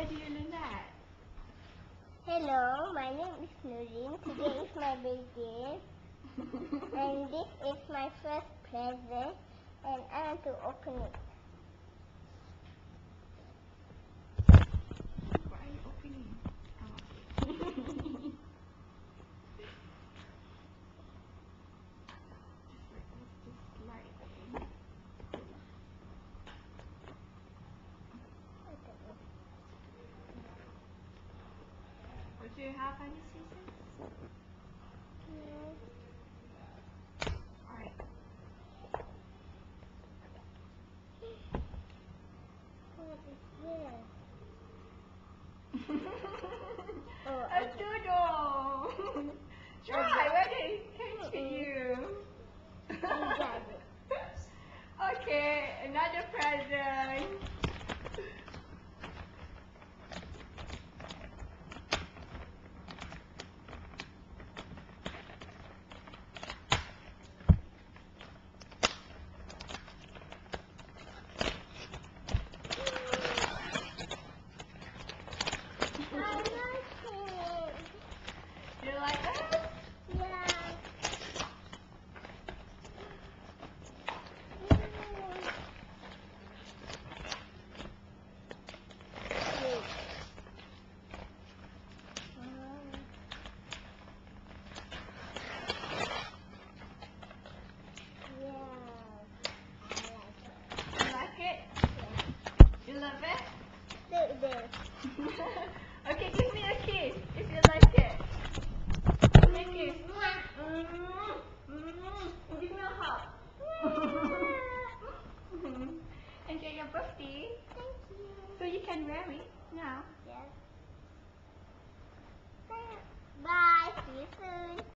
where do you learn that? Hello, my name is Nurin. Today is my birthday. and this is my first present. And I want to open it. What are you opening? Oh. Just like this, like, Would you have any scissors? Alright. What is this? Oh, A doodle! Try whether it came to you. You okay, another present. bird. okay, give me a kiss if you like it. Give me a kiss. Give me a hug. Enjoy your birthday. Thank you. So you can wear it now. Yes. Bye. See you soon.